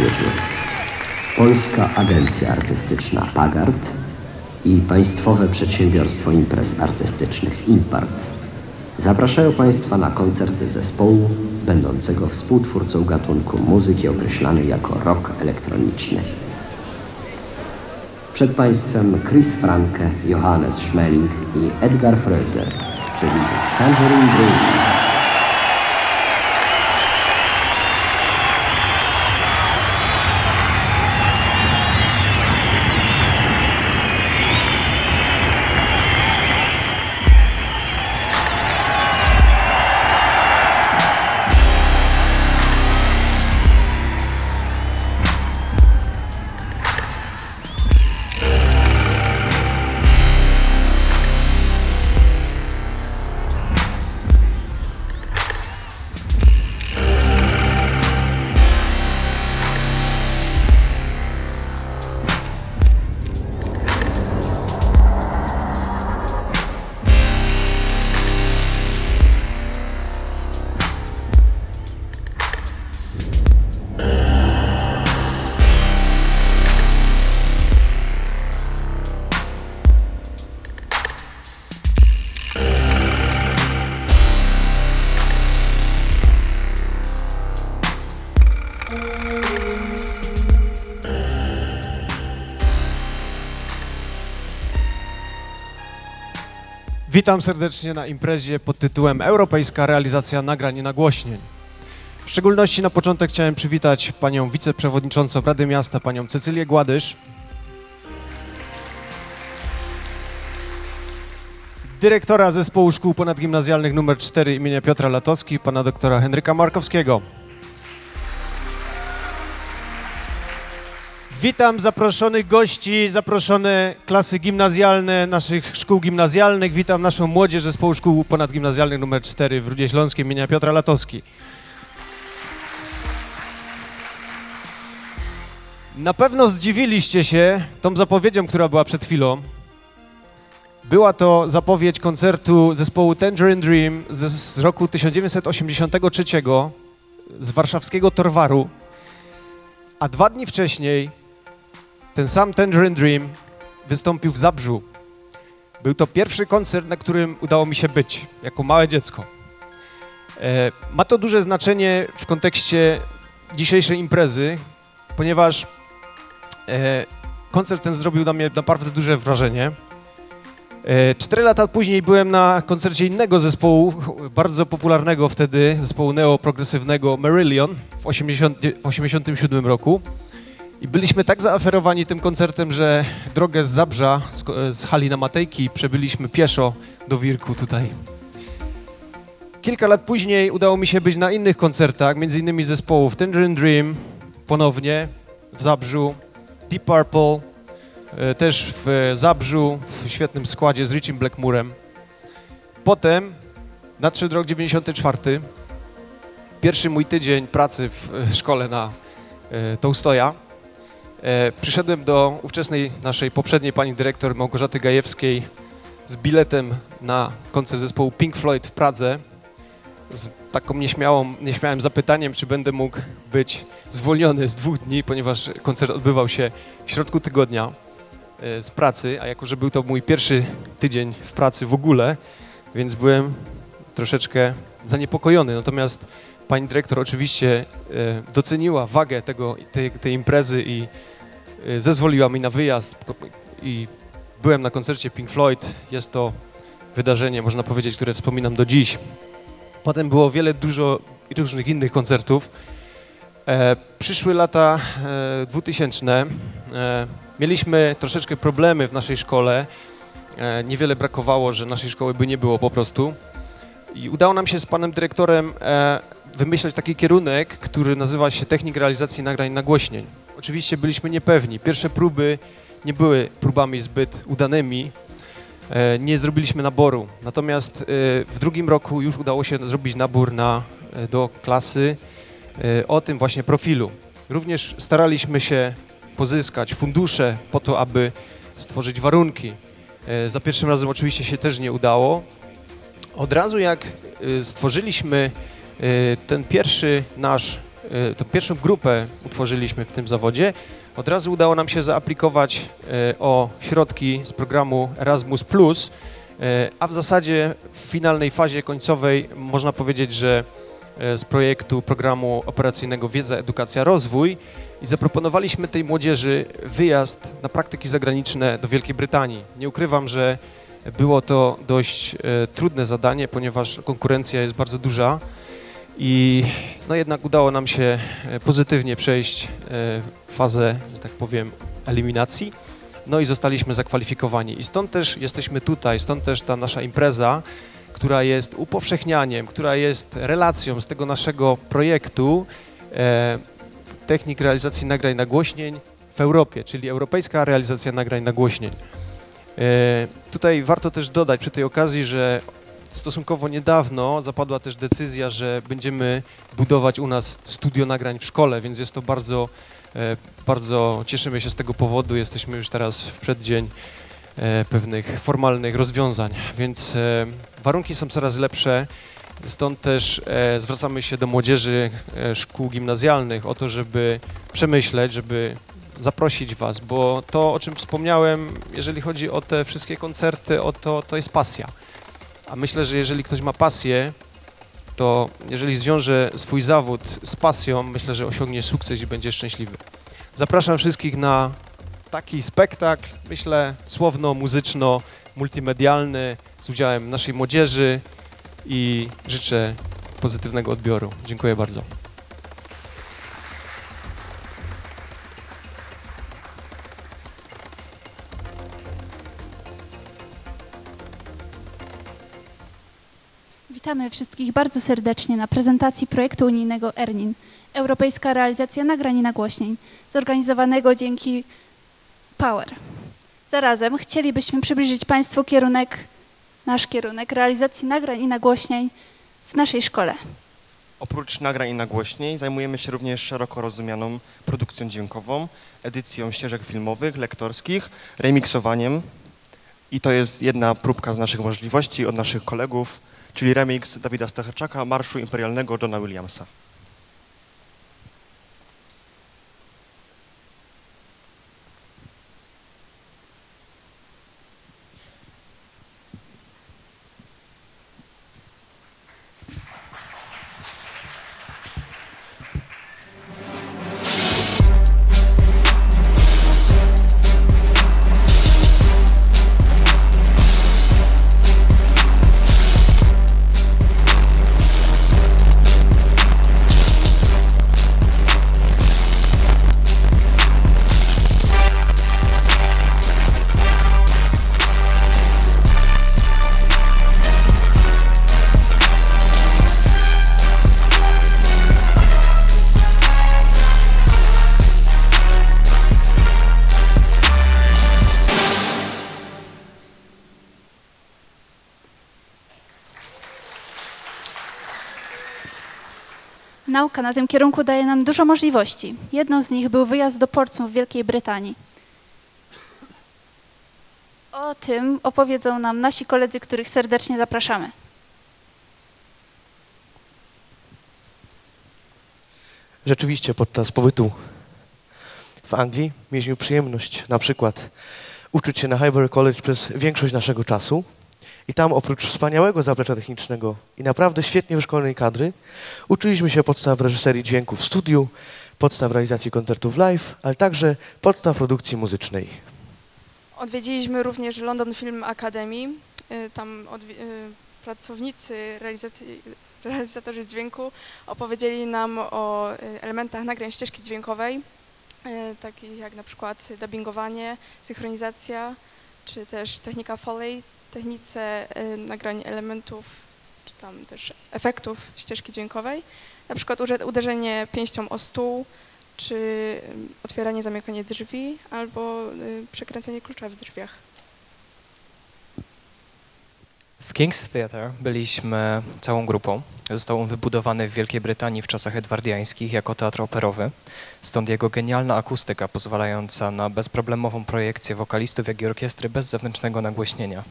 wieczór. Polska Agencja Artystyczna Pagart i Państwowe Przedsiębiorstwo Imprez Artystycznych Impart zapraszają Państwa na koncert zespołu będącego współtwórcą gatunku muzyki określanej jako rock elektroniczny. Przed Państwem Chris Franke, Johannes Schmeling i Edgar Fröser, czyli Tangerine Dream. Witam serdecznie na imprezie pod tytułem Europejska realizacja nagrań i nagłośnień. W szczególności na początek chciałem przywitać panią wiceprzewodniczącą Rady Miasta, panią Cecylię Gładysz, dyrektora Zespołu Szkół Ponadgimnazjalnych nr 4 imienia Piotra Latowski, pana doktora Henryka Markowskiego. Witam zaproszonych gości, zaproszone klasy gimnazjalne naszych szkół gimnazjalnych. Witam naszą młodzież Zespołu Szkół Ponadgimnazjalnych nr 4 w Rudzie Śląskiej imienia Piotra Latowski. Na pewno zdziwiliście się tą zapowiedzią, która była przed chwilą. Była to zapowiedź koncertu zespołu Tangerine Dream z, z roku 1983 z warszawskiego Torwaru, a dwa dni wcześniej ten sam Tangerine Dream wystąpił w Zabrzu. Był to pierwszy koncert, na którym udało mi się być, jako małe dziecko. E, ma to duże znaczenie w kontekście dzisiejszej imprezy, ponieważ e, koncert ten zrobił na mnie naprawdę duże wrażenie. E, cztery lata później byłem na koncercie innego zespołu, bardzo popularnego wtedy, zespołu neoprogresywnego Marillion w 1987 roku. I byliśmy tak zaaferowani tym koncertem, że drogę z Zabrza, z, z hali na Matejki, przebyliśmy pieszo do Wirku tutaj. Kilka lat później udało mi się być na innych koncertach, między innymi zespołów Tangerine Dream, ponownie w Zabrzu, Deep Purple, e, też w Zabrzu, w świetnym składzie z Richiem Blackmurem. Potem nadszedł rok 94, pierwszy mój tydzień pracy w szkole na e, Tołstoja. E, przyszedłem do ówczesnej naszej poprzedniej pani dyrektor Małgorzaty Gajewskiej z biletem na koncert zespołu Pink Floyd w Pradze z taką nieśmiałą, nieśmiałym zapytaniem, czy będę mógł być zwolniony z dwóch dni, ponieważ koncert odbywał się w środku tygodnia e, z pracy, a jako, że był to mój pierwszy tydzień w pracy w ogóle, więc byłem troszeczkę zaniepokojony. Natomiast pani dyrektor oczywiście e, doceniła wagę tego, tej, tej imprezy i zezwoliła mi na wyjazd i byłem na koncercie Pink Floyd. Jest to wydarzenie, można powiedzieć, które wspominam do dziś. Potem było wiele, dużo różnych innych koncertów. E, przyszły lata e, 2000. E, mieliśmy troszeczkę problemy w naszej szkole. E, niewiele brakowało, że naszej szkoły by nie było po prostu. I udało nam się z panem dyrektorem e, wymyśleć taki kierunek, który nazywa się Technik Realizacji Nagrań Nagłośnień. Oczywiście byliśmy niepewni. Pierwsze próby nie były próbami zbyt udanymi. E, nie zrobiliśmy naboru. Natomiast e, w drugim roku już udało się zrobić nabór na, e, do klasy o tym właśnie profilu. Również staraliśmy się pozyskać fundusze po to, aby stworzyć warunki. Za pierwszym razem oczywiście się też nie udało. Od razu jak stworzyliśmy ten pierwszy nasz tą pierwszą grupę utworzyliśmy w tym zawodzie, od razu udało nam się zaaplikować e, o środki z programu Erasmus+, e, a w zasadzie w finalnej fazie końcowej można powiedzieć, że e, z projektu programu operacyjnego Wiedza, Edukacja, Rozwój i zaproponowaliśmy tej młodzieży wyjazd na praktyki zagraniczne do Wielkiej Brytanii. Nie ukrywam, że było to dość e, trudne zadanie, ponieważ konkurencja jest bardzo duża i no jednak udało nam się e, pozytywnie przejść e, fazę, że tak powiem, eliminacji. No i zostaliśmy zakwalifikowani. I stąd też jesteśmy tutaj, stąd też ta nasza impreza, która jest upowszechnianiem, która jest relacją z tego naszego projektu e, technik realizacji nagrań nagłośnień w Europie, czyli europejska realizacja nagrań nagłośnień. E, tutaj warto też dodać przy tej okazji, że stosunkowo niedawno zapadła też decyzja, że będziemy budować u nas studio nagrań w szkole, więc jest to bardzo, e, bardzo cieszymy się z tego powodu. Jesteśmy już teraz w przeddzień e, pewnych formalnych rozwiązań, więc e, warunki są coraz lepsze. Stąd też zwracamy się do młodzieży szkół gimnazjalnych o to, żeby przemyśleć, żeby zaprosić Was, bo to, o czym wspomniałem, jeżeli chodzi o te wszystkie koncerty, o to, to jest pasja. A myślę, że jeżeli ktoś ma pasję, to jeżeli zwiąże swój zawód z pasją, myślę, że osiągnie sukces i będzie szczęśliwy. Zapraszam wszystkich na taki spektakl, myślę, słowno-muzyczno-multimedialny z udziałem naszej młodzieży i życzę pozytywnego odbioru. Dziękuję bardzo. Witamy wszystkich bardzo serdecznie na prezentacji projektu unijnego ERNIN Europejska Realizacja Nagrań i Nagłośnień, zorganizowanego dzięki Power. Zarazem chcielibyśmy przybliżyć Państwu kierunek, nasz kierunek realizacji nagrań i nagłośnień w naszej szkole. Oprócz nagrań i nagłośnień zajmujemy się również szeroko rozumianą produkcją dźwiękową, edycją ścieżek filmowych, lektorskich, remiksowaniem. I to jest jedna próbka z naszych możliwości od naszych kolegów, czyli remix Dawida Stacharczaka, Marszu Imperialnego Johna Williamsa. Nauka na tym kierunku daje nam dużo możliwości. Jedną z nich był wyjazd do Portsmouth w Wielkiej Brytanii. O tym opowiedzą nam nasi koledzy, których serdecznie zapraszamy. Rzeczywiście podczas pobytu w Anglii mieliśmy przyjemność na przykład uczyć się na Highbury College przez większość naszego czasu i tam oprócz wspaniałego zaplecza technicznego i naprawdę świetnie wyszkolonej kadry uczyliśmy się podstaw reżyserii dźwięku w studiu, podstaw realizacji koncertów live, ale także podstaw produkcji muzycznej. Odwiedziliśmy również London Film Academy. Y, Tam y, pracownicy realizatorzy dźwięku opowiedzieli nam o y, elementach nagrań ścieżki dźwiękowej, takich jak na przykład dubbingowanie, synchronizacja, czy też technika Foley, technice y, nagrań elementów, czy tam też efektów ścieżki dźwiękowej, na przykład uderzenie pięścią o stół, czy y, otwieranie, zamykanie drzwi, albo y, przekręcenie klucza w drzwiach. W King's Theatre byliśmy całą grupą. Został on wybudowany w Wielkiej Brytanii w czasach edwardiańskich jako teatr operowy, stąd jego genialna akustyka pozwalająca na bezproblemową projekcję wokalistów, jak i orkiestry bez zewnętrznego nagłośnienia.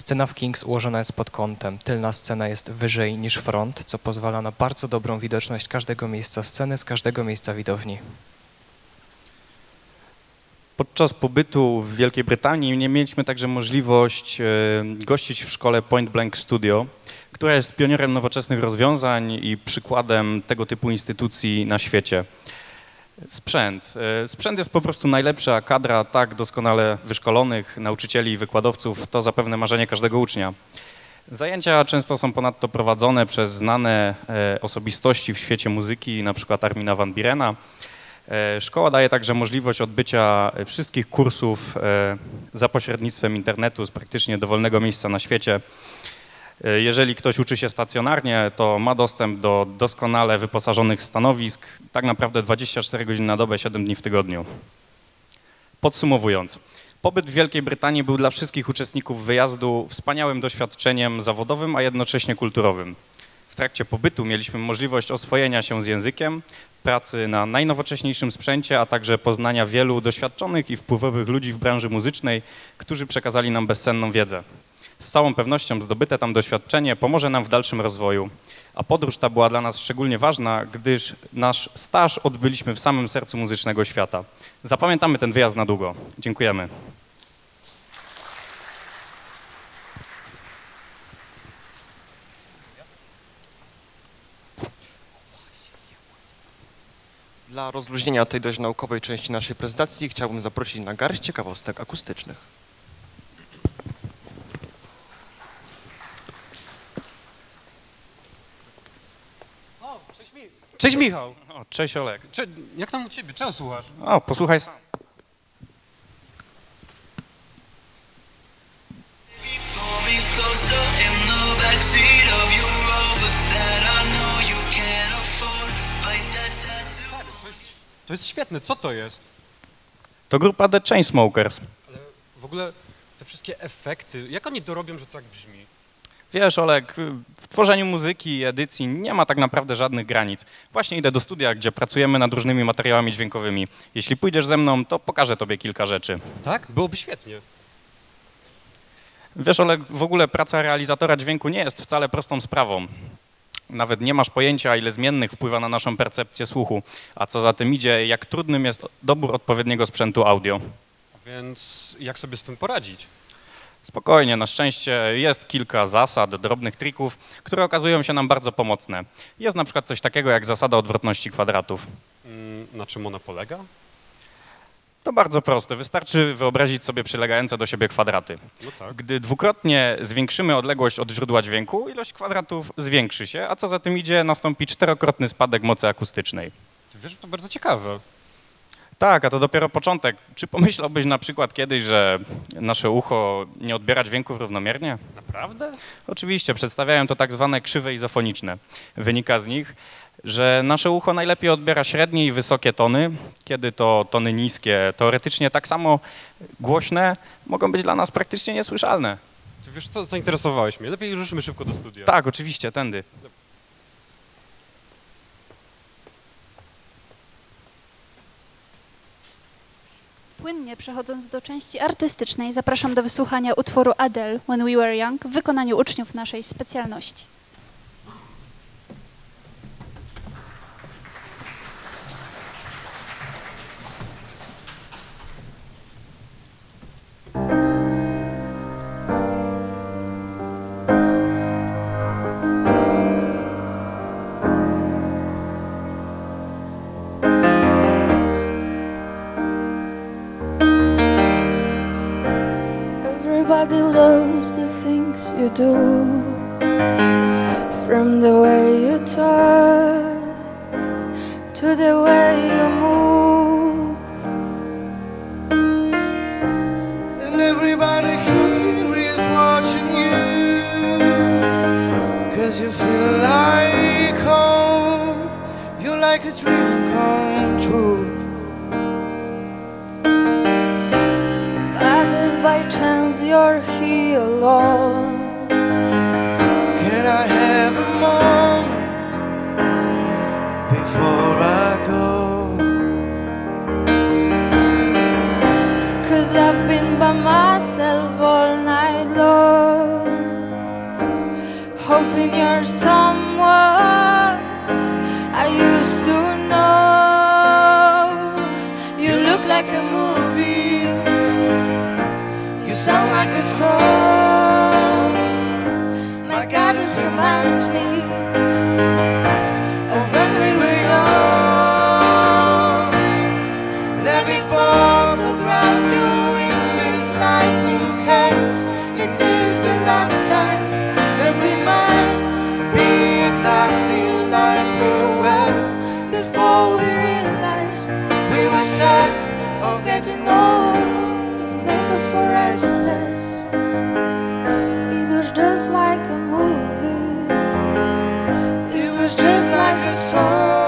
Scena w Kings ułożona jest pod kątem. Tylna scena jest wyżej niż front, co pozwala na bardzo dobrą widoczność każdego miejsca sceny z każdego miejsca widowni. Podczas pobytu w Wielkiej Brytanii nie mieliśmy także możliwość e, gościć w szkole Point Blank Studio, która jest pionierem nowoczesnych rozwiązań i przykładem tego typu instytucji na świecie. Sprzęt. E, Sprzęt jest po prostu najlepszy, a kadra tak doskonale wyszkolonych nauczycieli i wykładowców to zapewne marzenie każdego ucznia. Zajęcia często są ponadto prowadzone przez znane e, osobistości w świecie muzyki, na przykład Armina Van Birena. E, Szkoła daje także możliwość odbycia wszystkich kursów za pośrednictwem internetu z praktycznie dowolnego miejsca na świecie. E, Jeżeli ktoś uczy się stacjonarnie, to ma dostęp do doskonale wyposażonych stanowisk, tak naprawdę 24 godziny na dobę, 7 dni w tygodniu. Podsumowując, pobyt w Wielkiej Brytanii był dla wszystkich uczestników wyjazdu wspaniałym doświadczeniem zawodowym, a jednocześnie kulturowym. W trakcie pobytu mieliśmy możliwość oswojenia się z językiem, pracy na najnowocześniejszym sprzęcie, a także poznania wielu doświadczonych i wpływowych ludzi w branży muzycznej, którzy przekazali nam bezcenną wiedzę. Z całą pewnością zdobyte tam doświadczenie pomoże nam w dalszym rozwoju. A podróż ta była dla nas szczególnie ważna, gdyż nasz staż odbyliśmy w samym sercu muzycznego świata. Zapamiętamy ten wyjazd na długo. Dziękujemy. Dla rozluźnienia tej dość naukowej części naszej prezentacji chciałbym zaprosić na garść ciekawostek akustycznych. Cześć Michał! O, cześć Olek. Cze jak tam u ciebie? Czego słuchasz? O, posłuchaj sam. To jest, świetne, co to jest? To grupa The Chainsmokers. Ale w ogóle te wszystkie efekty, jak oni to robią, że to tak brzmi? Wiesz, Olek, w tworzeniu muzyki i edycji nie ma tak naprawdę żadnych granic. Właśnie idę do studia, gdzie pracujemy nad różnymi materiałami dźwiękowymi. Jeśli pójdziesz ze mną, to pokażę tobie kilka rzeczy. Tak? Byłoby świetnie. Wiesz, Olek, w ogóle praca realizatora dźwięku nie jest wcale prostą sprawą. Nawet nie masz pojęcia, ile zmiennych wpływa na naszą percepcję słuchu, a co za tym idzie, jak trudnym jest dobór odpowiedniego sprzętu audio. Więc jak sobie z tym poradzić? Spokojnie, na szczęście jest kilka zasad, drobnych trików, które okazują się nam bardzo pomocne. Jest na przykład coś takiego jak zasada odwrotności kwadratów. Mm, Na czym ona polega? To bardzo proste, wystarczy wyobrazić sobie przylegające do siebie kwadraty. No tak. Gdy dwukrotnie zwiększymy odległość od źródła dźwięku, ilość kwadratów zwiększy się, a co za tym idzie, nastąpi czterokrotny spadek mocy akustycznej. Ty wiesz, to bardzo ciekawe. Tak, a to dopiero początek. Czy pomyślałbyś na przykład kiedyś, że nasze ucho nie odbiera dźwięków równomiernie? Naprawdę? Oczywiście, przedstawiają to tak zwane krzywe izofoniczne. Wynika z nich, że nasze ucho najlepiej odbiera średnie i wysokie tony, kiedy to tony niskie, teoretycznie tak samo głośne, mogą być dla nas praktycznie niesłyszalne. Wiesz co, zainteresowałeś mnie. Lepiej ruszymy szybko do studia. Tak, oczywiście, tędy. Płynnie przechodząc do części artystycznej, zapraszam do wysłuchania utworu Adele When We Were Young w wykonaniu uczniów naszej specjalności. Everybody loves the things you do, from the way you talk to the way you move. And everybody here is watching you. Cause you feel like home. You're like a dream you're here alone. Can I have a moment before I go? Cause I've been by myself all night long, hoping you're someone I used soul. My God just reminds me. just like a movie. It was just like a song.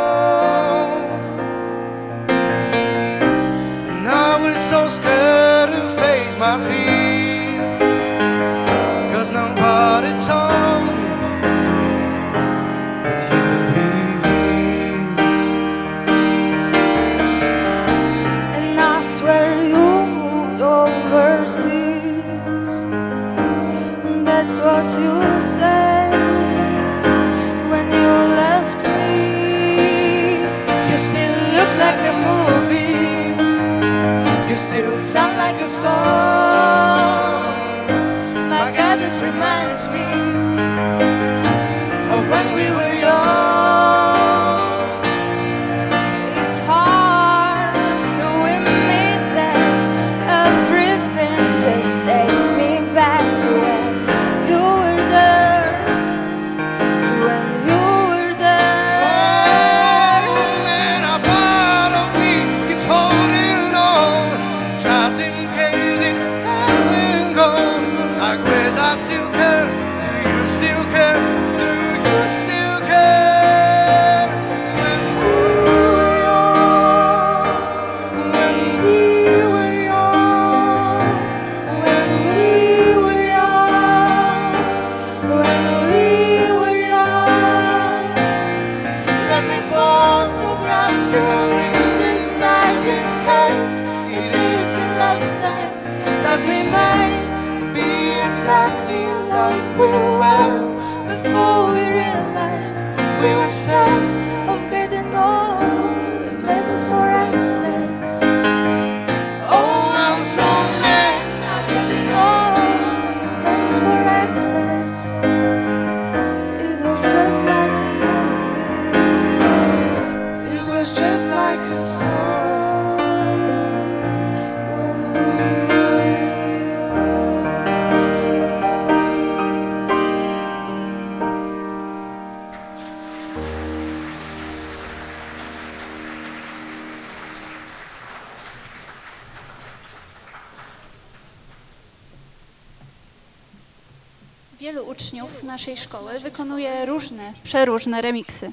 przeróżne remiksy.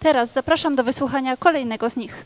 Teraz zapraszam do wysłuchania kolejnego z nich.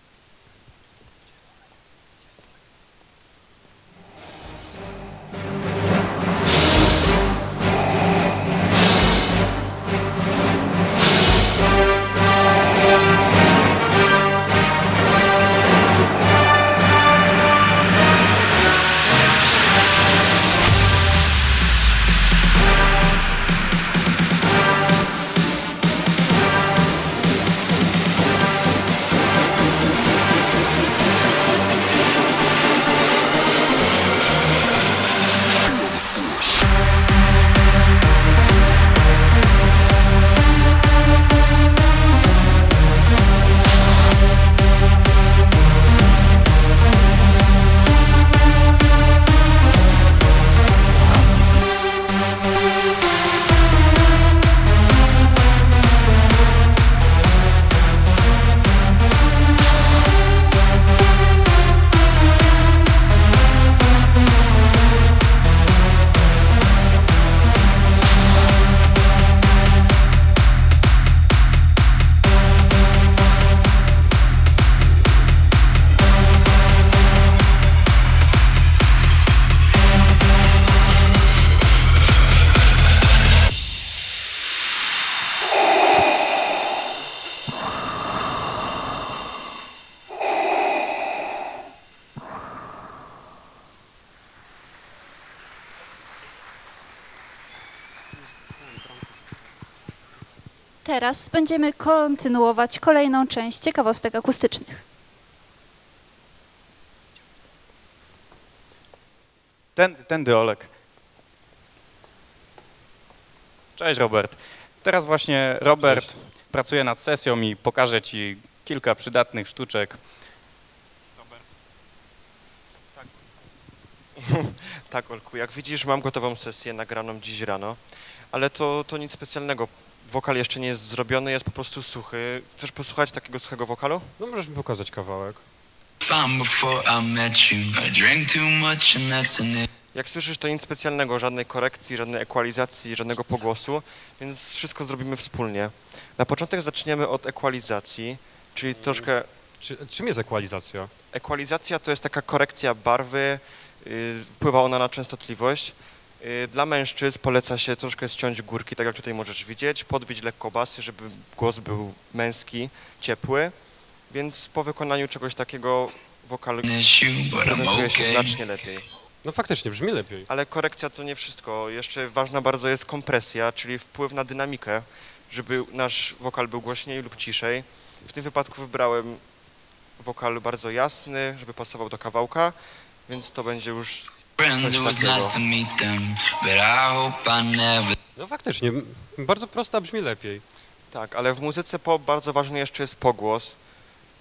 Teraz będziemy kontynuować kolejną część ciekawostek akustycznych. Tędy, tędy Olek. Cześć Robert. Teraz właśnie Robert pracuje nad sesją i pokaże Ci kilka przydatnych sztuczek. Tak, Olku, jak widzisz, mam gotową sesję nagraną dziś rano, ale to, to nic specjalnego. Wokal jeszcze nie jest zrobiony, jest po prostu suchy. Chcesz posłuchać takiego suchego wokalu? No możesz mi pokazać kawałek. Jak słyszysz, to nic specjalnego, żadnej korekcji, żadnej ekwalizacji, żadnego pogłosu, więc wszystko zrobimy wspólnie. Na początek zaczniemy od ekwalizacji, czyli troszkę... Czy, czym jest ekwalizacja? Ekwalizacja to jest taka korekcja barwy, yy, wpływa ona na częstotliwość. Yy, Dla mężczyzn poleca się troszkę ściąć górki, tak jak tutaj możesz widzieć, podbić lekko basy, żeby głos był męski, ciepły, więc po wykonaniu czegoś takiego wokal prezentuje się znacznie lepiej. No faktycznie, brzmi lepiej. Ale korekcja to nie wszystko. Jeszcze ważna bardzo jest kompresja, czyli wpływ na dynamikę, żeby nasz wokal był głośniej lub ciszej. W tym wypadku wybrałem wokal bardzo jasny, żeby pasował do kawałka, więc to będzie już Friends, coś it was takiego. nice to meet them, but I hope I never. No faktycznie, bardzo prosta brzmi lepiej. Tak, ale w muzyce pop bardzo ważny jeszcze jest pogłos,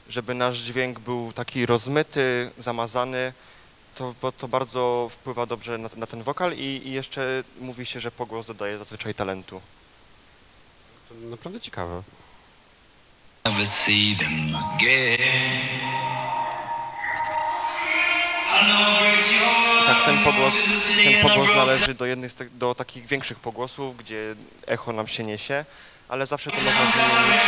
żeby nasz dźwięk był taki rozmyty, zamazany, to, bo to bardzo wpływa dobrze na, na ten wokal i, i jeszcze mówi się, że pogłos dodaje zazwyczaj talentu. To naprawdę ciekawe. Never see them again. Tak, ten pogłos, ten pogłos należy do jednych te, do takich większych pogłosów, gdzie echo nam się niesie, ale zawsze to można zmienić.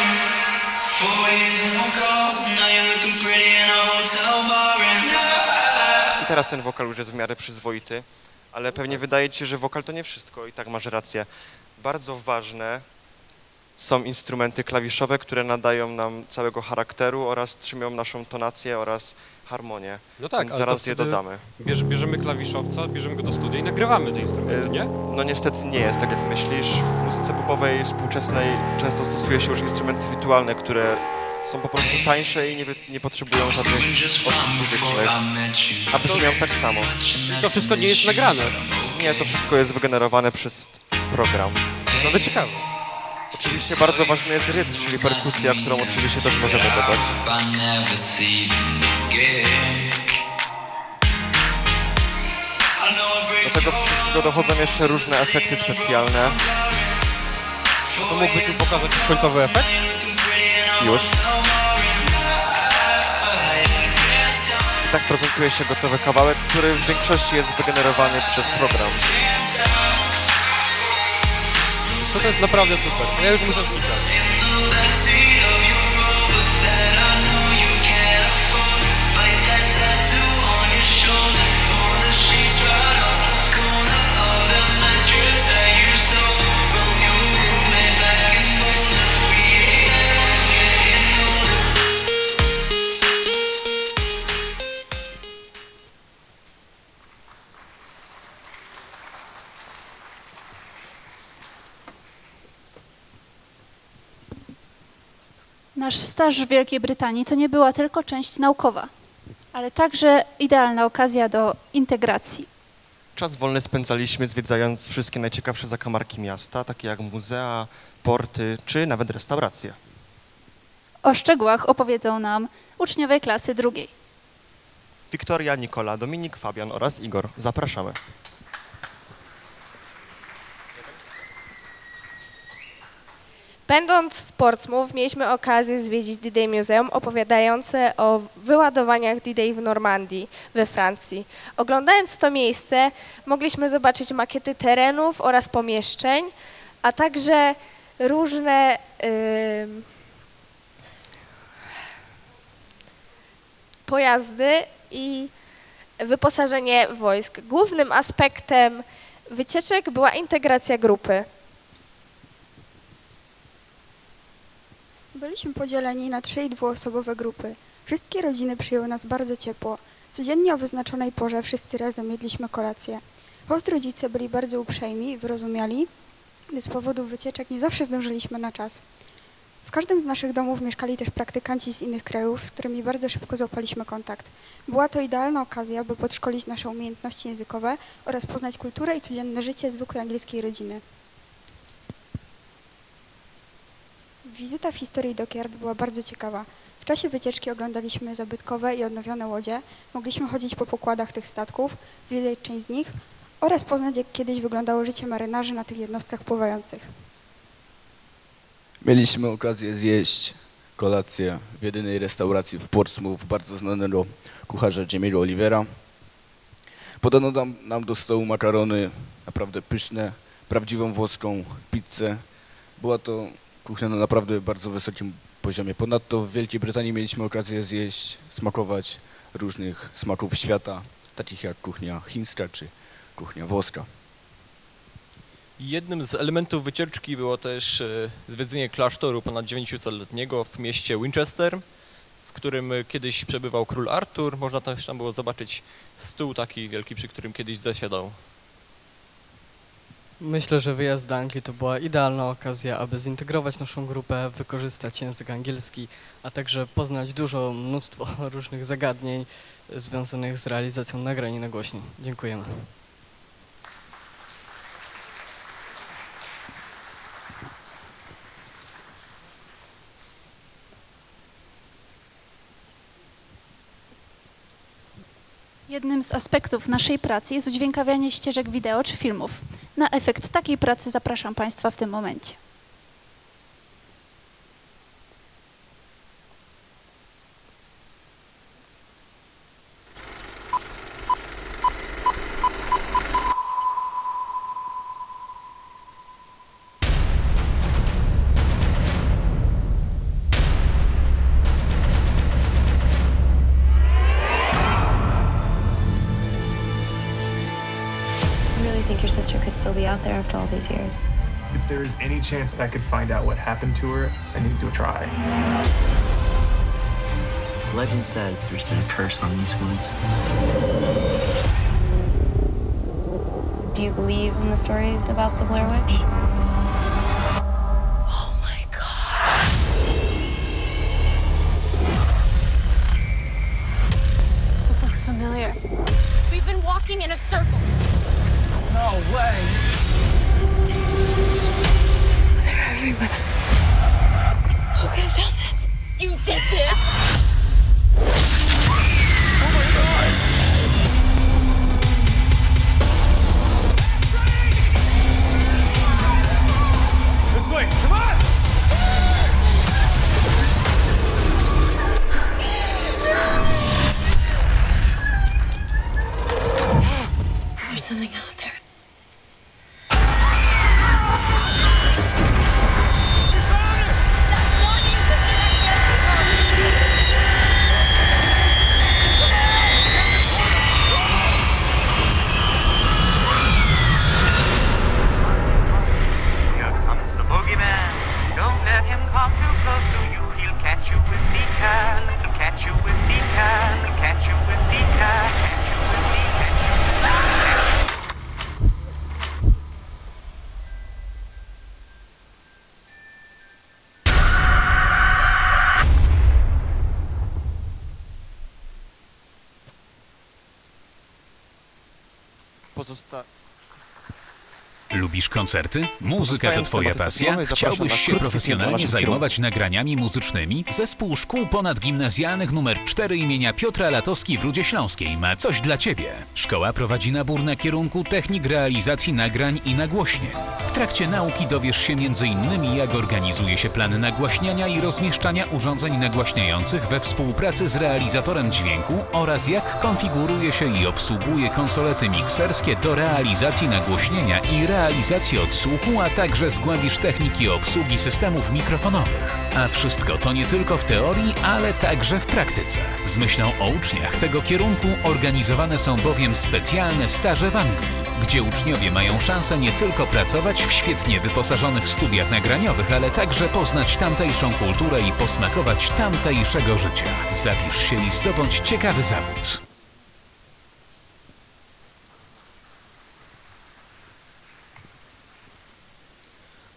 I teraz ten wokal już jest w miarę przyzwoity, ale pewnie wydaje ci się, że wokal to nie wszystko i tak masz rację. Bardzo ważne są instrumenty klawiszowe, które nadają nam całego charakteru oraz trzymią naszą tonację oraz harmonię. No tak, ale zaraz je dodamy. Bierz, bierzemy klawiszowca, bierzemy go do studia i nagrywamy te instrumenty, nie? No niestety nie jest tak jak myślisz. W muzyce popowej współczesnej często stosuje się już instrumenty wirtualne, które są po prostu tańsze i nie, nie potrzebują żadnych osób fizycznych, a brzmią tak samo. To wszystko nie jest nagrane. Nie, to wszystko jest wygenerowane przez program. Nawet ciekawe. Oczywiście bardzo ważny jest rytm, czyli perkusja, którą oczywiście też możemy dodać. Tego wszystkiego dochodzą jeszcze różne efekty specjalne. To mógłby tu pokazać końcowy efekt? Już. I tak prezentuje się gotowy kawałek, który w większości jest wygenerowany przez program. To, to jest naprawdę super. Ja już muszę znikać. Nasz staż w Wielkiej Brytanii to nie była tylko część naukowa, ale także idealna okazja do integracji. Czas wolny spędzaliśmy zwiedzając wszystkie najciekawsze zakamarki miasta, takie jak muzea, porty czy nawet restauracje. O szczegółach opowiedzą nam uczniowie klasy drugiej. Wiktoria, Nikola, Dominik, Fabian oraz Igor. Zapraszamy. Będąc w Portsmouth mieliśmy okazję zwiedzić D-Day Museum opowiadające o wyładowaniach D-Day w Normandii we Francji. Oglądając to miejsce mogliśmy zobaczyć makiety terenów oraz pomieszczeń, a także różne ym, pojazdy i wyposażenie wojsk. Głównym aspektem wycieczek była integracja grupy. Byliśmy podzieleni na trzy i dwuosobowe grupy. Wszystkie rodziny przyjęły nas bardzo ciepło. Codziennie o wyznaczonej porze wszyscy razem jedliśmy kolację. Host rodzice byli bardzo uprzejmi i wyrozumiali, gdy z powodu wycieczek nie zawsze zdążyliśmy na czas. każdym z naszych domów mieszkali też praktykanci z innych krajów, z którymi bardzo szybko złapaliśmy kontakt. Była to idealna okazja, by podszkolić nasze umiejętności językowe oraz poznać kulturę i codzienne życie zwykłej angielskiej rodziny. Wizyta w historii Dockyard była bardzo ciekawa. W czasie wycieczki oglądaliśmy zabytkowe i odnowione łodzie, mogliśmy chodzić po pokładach tych statków, zwiedzać część z nich oraz poznać, jak kiedyś wyglądało życie marynarzy na tych jednostkach pływających. Mieliśmy okazję zjeść kolację w jedynej restauracji w Portsmouth bardzo znanego kucharza Jamie'ego Olivera. Podano nam, nam do stołu makarony naprawdę pyszne, prawdziwą włoską pizzę. Była to kuchnia na naprawdę bardzo wysokim poziomie. Ponadto w Wielkiej Brytanii mieliśmy okazję zjeść, smakować różnych smaków świata, takich jak kuchnia chińska czy kuchnia włoska. Jednym z elementów wycieczki było też e, zwiedzenie klasztoru ponad 900-letniego w mieście Winchester, w którym kiedyś przebywał król Artur. Można też tam było zobaczyć stół taki wielki, przy którym kiedyś zasiadał. Myślę, że wyjazd do Anglii to była idealna okazja, aby zintegrować naszą grupę, wykorzystać język angielski, a także poznać dużo, mnóstwo różnych zagadnień związanych z realizacją nagrań i nagłośnień. Dziękujemy. Jednym z aspektów naszej pracy jest udźwiękawianie ścieżek wideo czy filmów. Na efekt takiej pracy zapraszam Państwa w tym momencie. These years. If there is any chance that I could find out what happened to her, I need to try. Legend said there's been a curse on these woods. Do you believe in the stories about the Blair Witch? Pozosta... Lubisz koncerty? Muzyka to twoja pasja? Chciałbyś się profesjonalnie zajmować nagraniami muzycznymi? Zespół Szkół Ponadgimnazjalnych nr 4 imienia Piotra Latowski w Rudzie Śląskiej ma coś dla Ciebie. Szkoła prowadzi nabór na kierunku technik realizacji nagrań i nagłośnień. W trakcie nauki dowiesz się m.in. jak organizuje się plan nagłaśniania i rozmieszczania urządzeń nagłaśniających we współpracy z realizatorem dźwięku oraz jak konfiguruje się i obsługuje konsolety mikserskie do realizacji nagłośnienia i realizacji odsłuchu, a także zgłębisz techniki obsługi systemów mikrofonowych. A wszystko to nie tylko w teorii, ale także w praktyce. Z myślą o uczniach tego kierunku organizowane są bowiem specjalne staże w Anglii, gdzie uczniowie mają szansę nie tylko pracować w świetnie wyposażonych studiach nagraniowych, ale także poznać tamtejszą kulturę i posmakować tamtejszego życia. Zapisz się i zdobądź ciekawy zawód.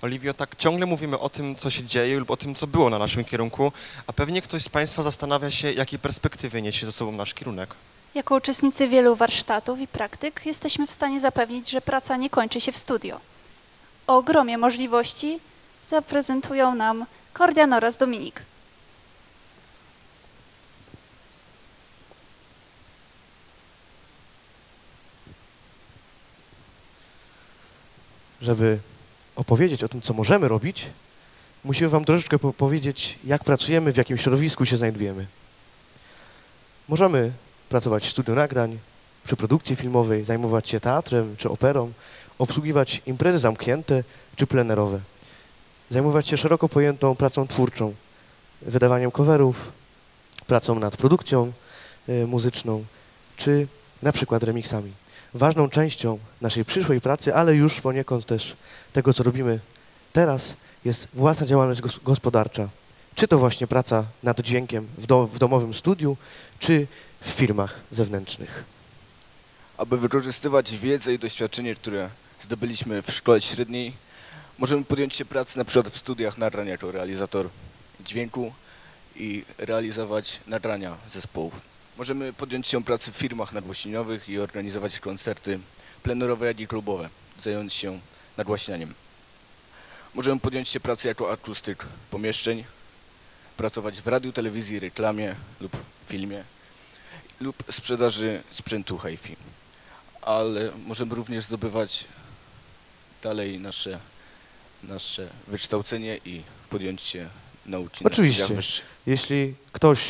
Oliwio, tak ciągle mówimy o tym, co się dzieje lub o tym, co było na naszym kierunku, a pewnie ktoś z Państwa zastanawia się, jakie perspektywy niesie ze sobą nasz kierunek. Jako uczestnicy wielu warsztatów i praktyk jesteśmy w stanie zapewnić, że praca nie kończy się w studio. O ogromie możliwości zaprezentują nam Kordian oraz Dominik. Żeby opowiedzieć o tym, co możemy robić, musimy Wam troszeczkę po- powiedzieć, jak pracujemy, w jakim środowisku się znajdujemy. Możemy pracować w studiu nagrań, przy produkcji filmowej, zajmować się teatrem czy operą, obsługiwać imprezy zamknięte czy plenerowe, zajmować się szeroko pojętą pracą twórczą, wydawaniem coverów, pracą nad produkcją y, muzyczną czy na przykład remixami. Ważną częścią naszej przyszłej pracy, ale już poniekąd też tego, co robimy teraz, jest własna działalność gos- gospodarcza. Czy to właśnie praca nad dźwiękiem w, w domowym studiu, czy w firmach zewnętrznych. Aby wykorzystywać wiedzę i doświadczenie, które zdobyliśmy w szkole średniej, możemy podjąć się pracy na przykład w studiach nagrań jako realizator dźwięku i realizować nagrania zespołów. Możemy podjąć się pracy w firmach nagłośnieniowych i organizować koncerty plenerowe, jak i klubowe, zająć się nagłaśnianiem. Możemy podjąć się pracy jako akustyk pomieszczeń, pracować w radiu, telewizji, reklamie lub filmie lub sprzedaży sprzętu hi-fi. Ale możemy również zdobywać dalej nasze, nasze wykształcenie i podjąć się nauki na Oczywiście, wyższych. jeśli ktoś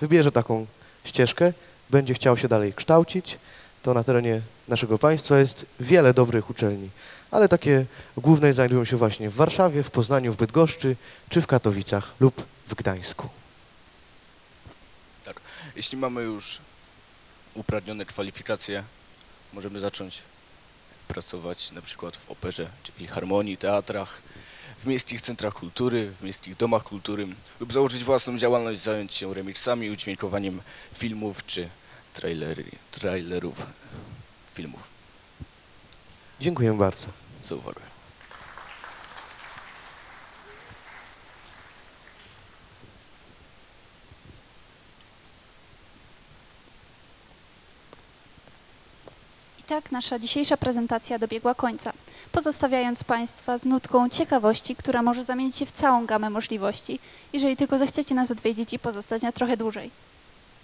wybierze taką ścieżkę, będzie chciał się dalej kształcić, to na terenie naszego państwa jest wiele dobrych uczelni, ale takie główne znajdują się właśnie w Warszawie, w Poznaniu, w Bydgoszczy czy w Katowicach lub w Gdańsku. Tak. Jeśli mamy już uprawnione kwalifikacje, możemy zacząć pracować na przykład w operze, czy filharmonii, teatrach, w miejskich centrach kultury, w miejskich domach kultury lub założyć własną działalność, zająć się remixami, udźwiękowaniem filmów czy trailery, trailerów filmów. Dziękuję bardzo. Za uwagę. Tak nasza dzisiejsza prezentacja dobiegła końca, pozostawiając Państwa z nutką ciekawości, która może zamienić się w całą gamę możliwości, jeżeli tylko zechcecie nas odwiedzić i pozostać na trochę dłużej.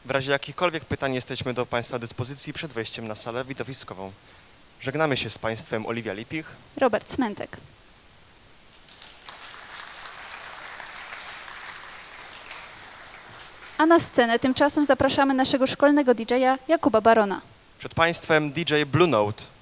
W razie jakichkolwiek pytań jesteśmy do Państwa dyspozycji przed wejściem na salę widowiskową. Żegnamy się z Państwem Oliwia Lipich. Robert Smentek. A na scenę tymczasem zapraszamy naszego szkolnego DJ-a Jakuba Barona. Przed Państwem DJ Blue Note.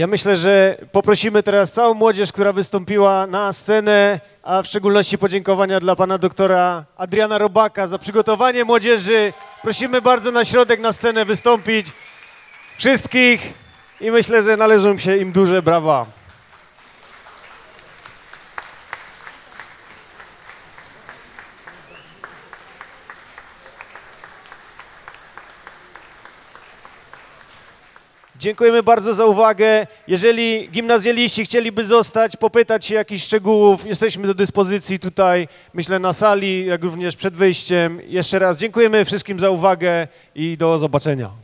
Ja myślę, że poprosimy teraz całą młodzież, która wystąpiła na scenę, a w szczególności podziękowania dla pana doktora Adriana Robaka za przygotowanie młodzieży. Prosimy bardzo na środek, na scenę wystąpić wszystkich i myślę, że należą się im duże brawa. Dziękujemy bardzo za uwagę. Jeżeli gimnazjaliści chcieliby zostać, popytać się jakichś szczegółów, jesteśmy do dyspozycji tutaj, myślę, na sali, jak również przed wyjściem. Jeszcze raz dziękujemy wszystkim za uwagę i do zobaczenia.